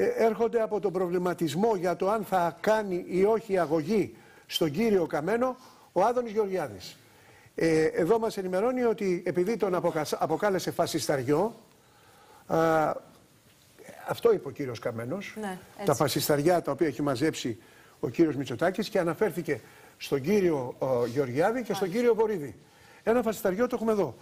ε, έρχονται από τον προβληματισμό για το αν θα κάνει ή όχι αγωγή στον κύριο Καμένο ο Άδωνης Γεωργιάδης. Ε, εδώ μας ενημερώνει ότι επειδή τον αποκάλεσε φασισταριό, α, αυτό είπε ο κύριος Καμένος, Ναι, τα έτσι. φασισταριά τα οποία έχει μαζέψει ο κύριος Μητσοτάκης και αναφέρθηκε στον κύριο ο, Γεωργιάδη και στον κύριο Βορύδη. Ένα φασισταριό το έχουμε εδώ.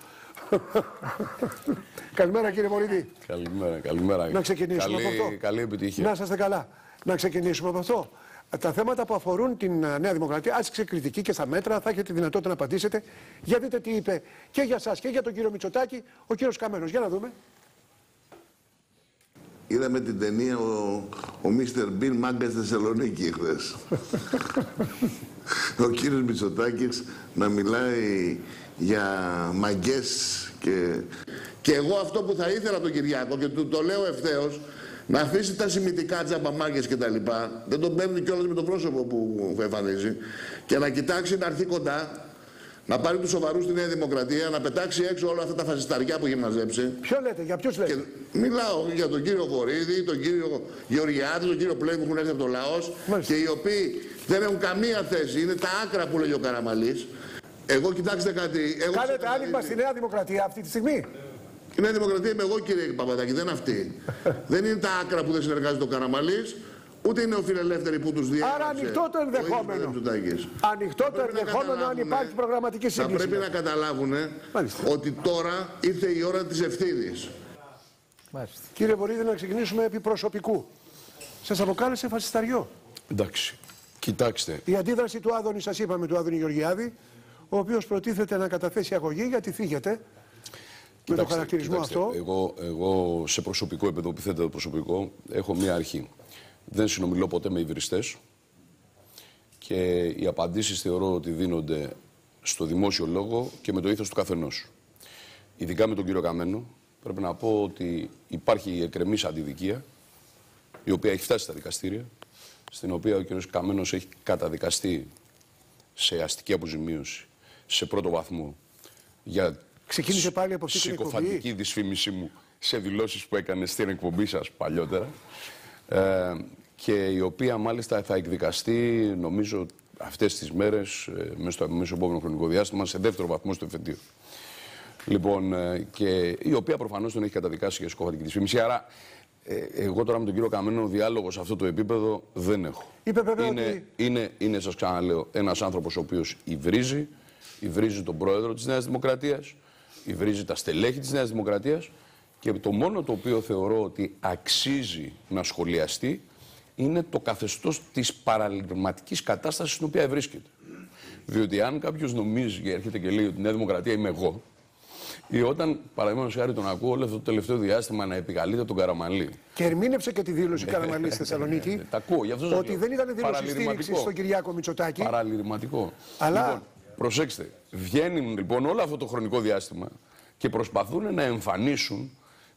Καλημέρα κύριε Βορύδη. Καλημέρα, καλημέρα. Να ξεκινήσουμε καλή, από αυτό. Καλή επιτυχία. Να είστε καλά. Να ξεκινήσουμε από αυτό. Τα θέματα που αφορούν την ε, Νέα Δημοκρατία, άσκησε κριτική και στα μέτρα, θα έχετε τη δυνατότητα να απαντήσετε. Για δείτε τι είπε και για εσά και για τον κύριο Μητσοτάκη ο κύριος Καμένος. Για να δούμε. Είδαμε την ταινία ο, ο Μίστερ Μπιν Μάγκας στη Θεσσαλονίκη χθες. ο κύριος Μητσοτάκης να μιλάει για μαγκές και... Και εγώ αυτό που θα ήθελα από τον Κυριάκο και του το λέω ευθέως να αφήσει τα σημητικά τζαμπαμάγκες και τα λοιπά, δεν τον παίρνει κιόλας με το πρόσωπο που εμφανίζει και να κοιτάξει να έρθει κοντά να πάρει τους σοβαρούς στη Νέα Δημοκρατία, να πετάξει έξω όλα αυτά τα φασισταριά που έχει μαζέψει Ποιο λέτε, για ποιους λέτε; και μιλάω για τον κύριο Βορύδη, τον κύριο Γεωργιάδη, τον κύριο Πλέη που έχουν έρθει από το λαός Μάλιστα. και οι οποίοι δεν έχουν καμία θέση. Είναι τα άκρα που λέει ο Καραμαλής. Εγώ κοιτάξτε κάτι. Εγώ Κάνετε ξέρω άνοιγμα κάτι. στη Νέα Δημοκρατία αυτή τη στιγμή. Η Νέα Δημοκρατία είμαι εγώ κύριε Παπαδάκη, δεν αυτή. δεν είναι τα άκρα που δεν συνεργάζεται ο Καραμαλής, ούτε είναι ο φιλελεύθεροι που τους διέγραψε. Άρα ανοιχτό το ο ίδιος ενδεχόμενο. ο Μητσοτάκης. Ανοιχτό Θα το πρέπει να ενδεχόμενο αν καταλάβουνε- υπάρχει προγραμματική Θα σύγκληση. πρέπει να καταλάβουν Μάλιστα. ότι τώρα ήρθε η ώρα της ευθύνης. Κύριε Βορύδη, να ξεκινήσουμε επί προσωπικού. Σας αποκάλεσε φασισταριό. Εντάξει. Κοιτάξτε, Η αντίδραση του Άδωνη, σας είπαμε, του Άδωνη Γεωργιάδη, ο οποίος προτίθεται να καταθέσει αγωγή γιατί θίγεται. Με το κοιτάξτε, χαρακτηρισμό κοιτάξτε, αυτό. Εγώ, εγώ σε προσωπικό επίπεδο, που θέτετε το προσωπικό, έχω μία αρχή. Δεν συνομιλώ ποτέ με υβριστές και οι απαντήσεις θεωρώ ότι δίνονται στο δημόσιο λόγο και με το ήθος του καθενός. Ειδικά με τον κύριο Καμένο, πρέπει να πω ότι υπάρχει η εκκρεμής αντιδικία, η οποία έχει φτάσει στα δικαστήρια, στην οποία ο κύριος Καμένος έχει καταδικαστεί σε αστική αποζημίωση, σε πρώτο βαθμό, για Ξεκίνησε πάλι από αυτή την εκπομπή; συκοφαντική δυσφήμισή μου σε δηλώσεις που έκανε στην εκπομπή σας παλιότερα ε, και η οποία μάλιστα θα εκδικαστεί νομίζω αυτές τις μέρες ε, μέσα στο, μέσα στο επόμενο χρονικό διάστημα σε δεύτερο βαθμό στο εφετείο. Λοιπόν, ε, και η οποία προφανώς τον έχει καταδικάσει για συκοφαντική δυσφήμιση. Άρα, ε, εγώ τώρα με τον κύριο Καμένο διάλογο σε αυτό το επίπεδο δεν έχω. Είπε βέβαια είναι, ότι- είναι, είναι, σας ξαναλέω, ένας άνθρωπος ο οποίος υβρίζει, υβρίζει τον πρόεδρο της Νέας Δημοκρατίας, υβρίζει τα στελέχη της Νέας Δημοκρατίας και το μόνο το οποίο θεωρώ ότι αξίζει να σχολιαστεί είναι το καθεστώς της παραλυρματικής κατάστασης στην οποία βρίσκεται. Διότι αν κάποιος νομίζει και έρχεται και λέει ότι η Νέα Δημοκρατία είμαι εγώ, ή όταν παραδείγματος χάρη τον ακούω όλο αυτό το τελευταίο διάστημα να επικαλείται τον Καραμαλή, Και ερμήνευσε και τη δήλωση Καραμαλής στη Θεσσαλονίκη. Ε, τα ακούω, γι' αυτό σας ότι λέω. δεν ήταν δήλωση Παραλυρηματικό. στήριξης στον Κυριάκο Μητσοτάκη. Παραλυρηματικό. Αλλά- Λοιπόν, προσέξτε, βγαίνουν λοιπόν όλο αυτό το χρονικό διάστημα και προσπαθούν να εμφανίσουν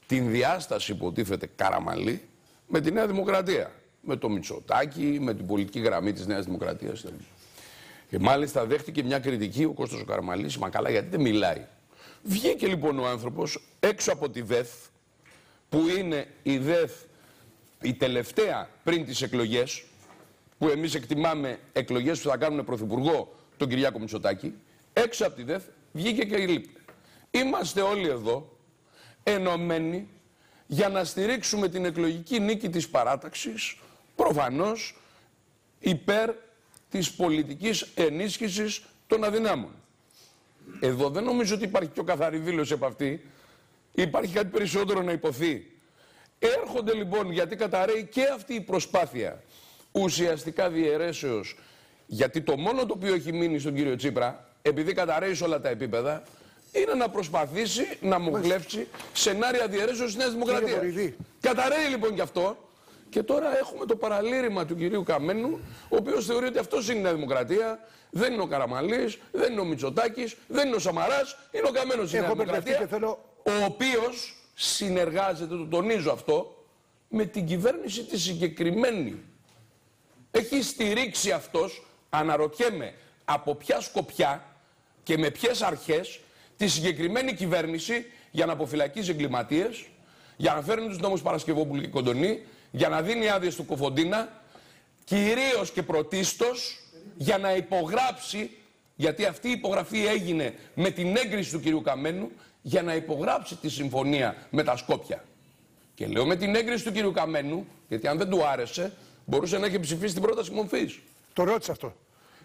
την διάσταση που υποτίθεται Καραμαλή με τη Νέα Δημοκρατία. Με το Μητσοτάκη, με την πολιτική γραμμή της Νέας Δημοκρατίας. Και μάλιστα δέχτηκε μια κριτική ο Κώστας ο Καραμαλής, μα καλά γιατί δεν μιλάει. Βγήκε λοιπόν ο άνθρωπος έξω από τη ΔΕΘ, που είναι η ΔΕΘ η τελευταία πριν τις εκλογές, που εμείς εκτιμάμε εκλογές που θα κάνουν πρωθυπουργό τον Κυριάκο Μητσοτάκη, έξω από τη ΔΕΘ βγήκε και λείπει. Είμαστε όλοι εδώ ενωμένοι για να στηρίξουμε την εκλογική νίκη της παράταξης, προφανώς υπέρ της πολιτικής ενίσχυσης των αδυνάμων. Εδώ δεν νομίζω ότι υπάρχει πιο καθαρή δήλωση από αυτή. Υπάρχει κάτι περισσότερο να υποθεί. Έρχονται λοιπόν, γιατί καταραίει και αυτή η προσπάθεια ουσιαστικά διαιρέσεως, γιατί το μόνο το οποίο έχει μείνει στον κύριο Τσίπρα, επειδή καταραίει σε όλα τα επίπεδα, είναι να προσπαθήσει να μογλεύσει σενάρια διαιρέσεως της Νέας Δημοκρατίας. Βορυδή. Καταραίει λοιπόν γι' αυτό και τώρα έχουμε το παραλήρημα του κυρίου Καμένου, ο οποίος θεωρεί ότι αυτός είναι η Νέα Δημοκρατία. Δεν είναι ο Καραμαλής, δεν είναι ο Μητσοτάκης, δεν είναι ο Σαμαράς, είναι ο Καμένος η Νέας Έχω μπερδευτεί Δημοκρατία. και θέλω- Ο οποίος συνεργάζεται, το τονίζω αυτό, με την κυβέρνηση τη συγκεκριμένη. Έχει στηρίξει αυτός, αναρωτιέμαι, από ποια σκοπιά και με ποιες αρχές τη συγκεκριμένη κυβέρνηση για να αποφυλακίζει εγκληματίες, για να φέρνει τους νόμους Παρασκευόπουλου και Κοντονή για να δίνει άδειες του Κοφοντίνα, κυρίως και πρωτίστως για να υπογράψει, γιατί αυτή η υπογραφή έγινε με την έγκριση του κυρίου Καμένου, για να υπογράψει τη συμφωνία με τα Σκόπια. Και λέω με την έγκριση του κυρίου Καμένου, γιατί αν δεν του άρεσε, μπορούσε να έχει ψηφίσει την πρόταση μορφής. Το ρώτησε αυτό.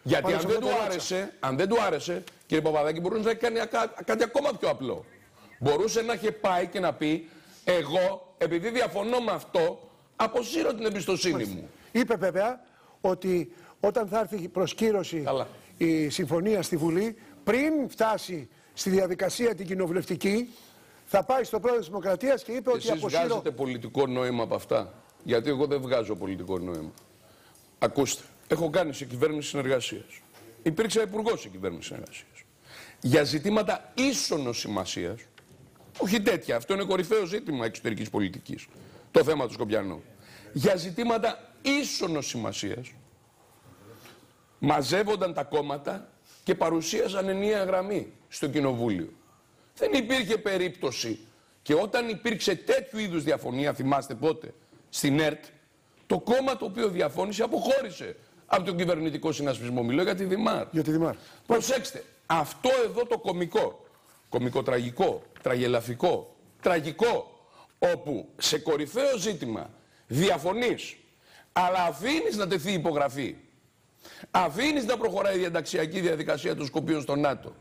Γιατί Πάνω αν σε δεν, αυτό του το ρώτησα. άρεσε, αν δεν του άρεσε, κύριε Παπαδάκη, μπορούσε να έχει κάνει ακα- κάτι ακόμα πιο απλό. Μπορούσε να είχε πάει και να πει, εγώ, επειδή διαφωνώ με αυτό, αποσύρω την εμπιστοσύνη μου. Είπε βέβαια ότι όταν θα έρθει η προσκύρωση Καλά. η συμφωνία στη Βουλή, πριν φτάσει στη διαδικασία την κοινοβουλευτική, θα πάει στο πρόεδρο της Δημοκρατίας και είπε ότι Εσείς αποσύρω... βγάζετε πολιτικό νόημα από αυτά; Γιατί εγώ δεν βγάζω πολιτικό νόημα. Ακούστε, έχω κάνει σε κυβέρνηση συνεργασίας. Υπήρξα υπουργός σε κυβέρνηση συνεργασίας. Για ζητήματα ίσονος σημασίας, όχι τέτοια, αυτό είναι κορυφαίο ζήτημα εξωτερικής πολιτικής. Το θέμα του Σκοπιανού. Για ζητήματα ίσονος σημασίας, μαζεύονταν τα κόμματα και παρουσίαζαν ενιαία γραμμή στο κοινοβούλιο. Δεν υπήρχε περίπτωση και όταν υπήρξε τέτοιου είδους διαφωνία, θυμάστε πότε, στην ΕΡΤ, το κόμμα το οποίο διαφώνησε αποχώρησε από τον κυβερνητικό συνασπισμό. Μιλώ για τη Δημάρ. Για τη Δημάρ. Προσέξτε, αυτό εδώ το κομικό, κομικό τραγικό, τραγελαφικό, τραγικό, όπου σε κορυφαίο ζήτημα διαφωνείς, αλλά αφήνεις να τεθεί υπογραφή, αφήνεις να προχωράει η διανταξιακή διαδικασία των Σκοπίων στο ΝΑΤΟ,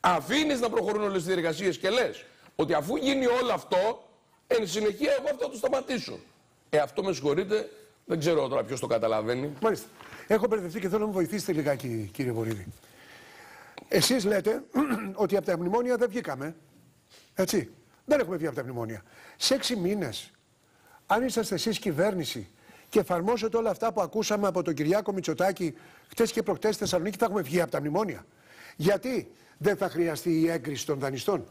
αφήνεις να προχωρούν όλες τις διεργασίες και λες ότι αφού γίνει όλο αυτό, εν συνεχεία εγώ αυτό θα το σταματήσω. Ε, αυτό με συγχωρείτε, δεν ξέρω τώρα ποιος το καταλαβαίνει. Μάλιστα. Έχω μπερδευτεί και θέλω να μου βοηθήσετε λιγάκι, κύριε Βορύδη. Εσείς λέτε ότι από τα μνημόνια δεν βγήκαμε. Έτσι. Δεν έχουμε βγει από τα μνημόνια. Σε έξι μήνες, αν είσαστε εσείς κυβέρνηση και εφαρμόσετε όλα αυτά που ακούσαμε από τον Κυριάκο Μητσοτάκη χτες και προχτές στη Θεσσαλονίκη, θα έχουμε βγει από τα μνημόνια. Γιατί δεν θα χρειαστεί η έγκριση των δανειστών;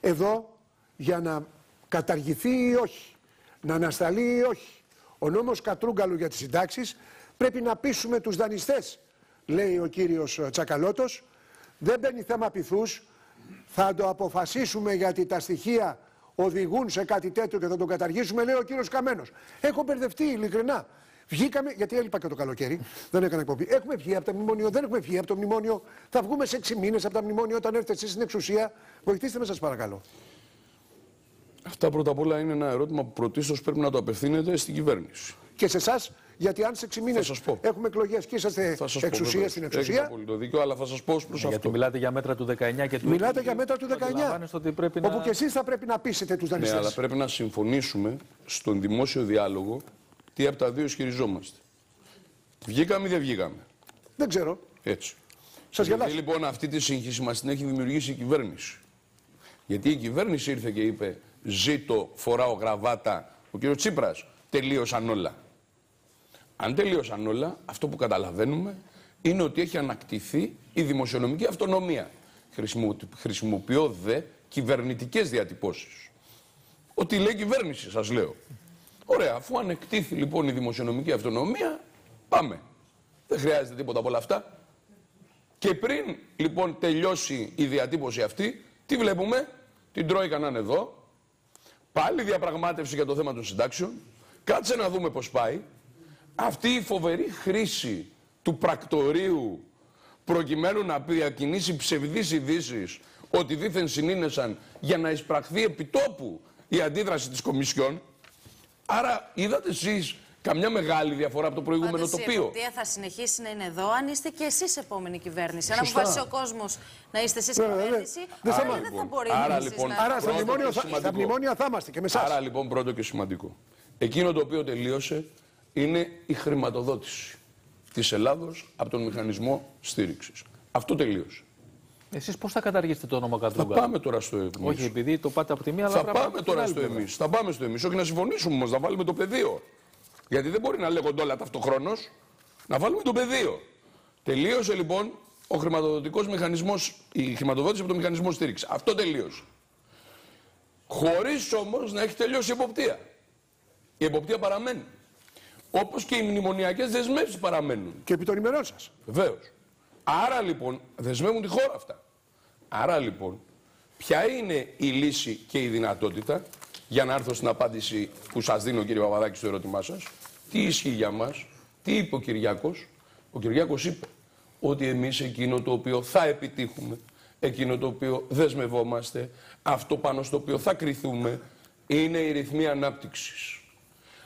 Εδώ, για να καταργηθεί ή όχι, να ανασταλεί ή όχι, ο νόμος Κατρούγκαλου για τις συντάξεις πρέπει να πείσουμε τους δανειστές, λέει ο κύριος ε, Τσακαλώτος. Δεν μπαίνει θέμα πυθούς, θα το αποφασίσουμε γιατί τα στοιχεία οδηγούν σε κάτι τέτοιο και θα το καταργήσουμε, λέει ο κύριος Καμένος. Έχω μπερδευτεί ειλικρινά. Βγήκαμε, γιατί έλειπα και το καλοκαίρι, δεν έκανα εκπομπή. Έχουμε βγει από το μνημόνιο, δεν έχουμε βγει από το μνημόνιο. Θα βγούμε σε 6 μήνες από τα μνημόνια όταν έρθετε εσείς στην εξουσία. Βοηθήστε με, σας παρακαλώ. Αυτά πρώτα απ' όλα είναι ένα ερώτημα που πρωτίστως πρέπει να το απευθύνετε στην κυβέρνηση. Και σε εσάς, γιατί αν σε 6 μήνε σας πω. έχουμε εκλογές και είσαστε Θα σας πω εξουσία βεβαίως. στην Έχετε εξουσία, απόλυτο δίκιο, αλλά θα σας πω ως προς Γιατί αυτό. μιλάτε για μέτρα του 19 και του μιλάτε για μέτρα του 19. Αντιλαμβάνεστε ότι πρέπει Όπου να... και εσείς θα πρέπει να πείσετε τους Ναι, δανειστές. αλλά πρέπει να συμφωνήσουμε στον δημόσιο διάλογο τι από τα δύο ισχυριζόμαστε. Βγήκαμε ή δεν βγήκαμε; Δεν ξέρω. Έτσι. Σας Γιατί γελάσω. λοιπόν αυτή τη σύγχυση μας την έχει δημιουργήσει η κυβέρνηση; Γιατί η κυβέρνηση ήρθε και είπε ζήτω, φοράω γραβάτα. Ο κύριος Τσίπρας τελείωσαν όλα. Αν τελείωσαν όλα, αυτό που καταλαβαίνουμε είναι ότι έχει ανακτηθεί η δημοσιονομική αυτονομία. Χρησιμο- Χρησιμοποιώ δε κυβερνητικές διατυπώσεις. Ό,τι λέει η κυβέρνηση, σας λέω. Ωραία, αφού ανεκτήθη λοιπόν η δημοσιονομική αυτονομία, πάμε. Δεν χρειάζεται τίποτα από όλα αυτά. Και πριν λοιπόν τελειώσει η διατύπωση αυτή, τι βλέπουμε, την Τρόικα να είναι εδώ, πάλι διαπραγμάτευση για το θέμα των συντάξεων, κάτσε να δούμε πώς πάει. Αυτή η φοβερή χρήση του πρακτορείου προκειμένου να διακινήσει ψευδείς ειδήσεις ότι δήθεν συνήνεσαν για να εισπραχθεί επιτόπου η αντίδραση της Κομισιόν. Άρα είδατε εσείς καμιά μεγάλη διαφορά από το προηγούμενο Πάντως, Η τοπίο. εποπτεία θα συνεχίσει να είναι εδώ αν είστε και εσείς επόμενη κυβέρνηση. Αν Σωστά. αποφασίσει ο κόσμος να είστε εσείς Ναι, ναι, ναι. κυβέρνηση, Δεν άρα σταματάει. δεν θα μπορεί Άρα, εσείς λοιπόν, να. Άρα στα Πρώτο μνημόνια, και θα, στα σημαντικό. μνημόνια θα είμαστε και με εσά. Άρα λοιπόν πρώτο και σημαντικό. Εκείνο το οποίο τελείωσε είναι η χρηματοδότηση της Ελλάδος από τον μηχανισμό στήριξης. Αυτό τελείωσε. Εσείς πώς θα καταργήσετε το όνομα Θα Κατρούγκαλου. πάμε τώρα στο εμείς. Όχι, επειδή το πάτε από τη μία, αλλά Θα πρέπει να πάμε πάτε τώρα από στο την άλλη εμείς. Θα πάμε στο εμείς. Όχι να συμφωνήσουμε όμως, να βάλουμε το πεδίο. Γιατί δεν μπορεί να λέγονται όλα ταυτοχρόνως. Να βάλουμε το πεδίο. Τελείωσε λοιπόν ο χρηματοδοτικός μηχανισμός, η χρηματοδότηση από το μηχανισμό στήριξης. Αυτό τελείωσε. Χωρίς όμως να έχει τελειώσει η εποπτεία. Η εποπτεία παραμένει. Όπως και οι μνημονιακές δεσμεύσεις παραμένουν. Και επί των ημερών σας. Βεβαίως. Άρα λοιπόν δεσμεύουν τη χώρα αυτά. Άρα λοιπόν, ποια είναι η λύση και η δυνατότητα για να έρθω στην απάντηση που σας δίνω κύριε Παπαδάκη στο ερώτημά σας. Τι ισχύει για μας, τι είπε ο Κυριάκος. Ο Κυριάκος είπε ότι εμείς εκείνο το οποίο θα επιτύχουμε, εκείνο το οποίο δεσμευόμαστε, αυτό πάνω στο οποίο θα κριθούμε, είναι οι ρυθμοί ανάπτυξης.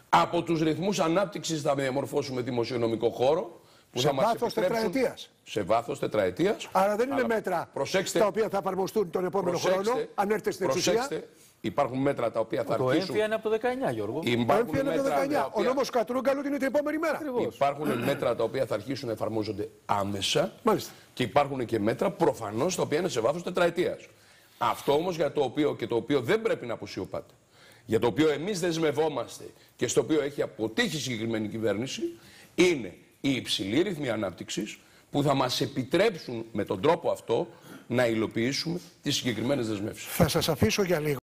Από τους ρυθμούς ανάπτυξης θα διαμορφώσουμε δημοσιονομικό χώρο που Σε θα μας βάθος επιτρέψουν... τετραετίας. Σε βάθος τετραετίας. Άρα δεν είναι Αλλά μέτρα προσέξτε, τα οποία θα εφαρμοστούν τον επόμενο προσέξτε, χρόνο, αν έρθετε στην εξουσία. Προσέξτε, υπάρχουν μέτρα τα οποία θα Το αρχίσουν. έμφυα είναι από το 19, Γιώργο. Το Υπάρχουν έμφυα είναι το μέτρα 19. τα Ο οποία- νόμος Κατρούγκαλου είναι την επόμενη μέρα. Ακριβώς. Υπάρχουν μέτρα τα οποία θα αρχίσουν να εφαρμόζονται άμεσα. Μάλιστα. Και υπάρχουν και μέτρα προφανώς τα οποία είναι σε βάθος τετραετίας. Αυτό όμως για το οποίο και το οποίο δεν πρέπει να αποσιωπάται, για το οποίο εμείς δεσμευόμαστε και στο οποίο έχει αποτύχει η συγκεκριμένη κυβέρνηση, είναι η υψηλή ρυθμή ανάπτυξης που θα μας επιτρέψουν με τον τρόπο αυτό να υλοποιήσουμε τις συγκεκριμένες δεσμεύσεις. Θα σας αφήσω για λίγο.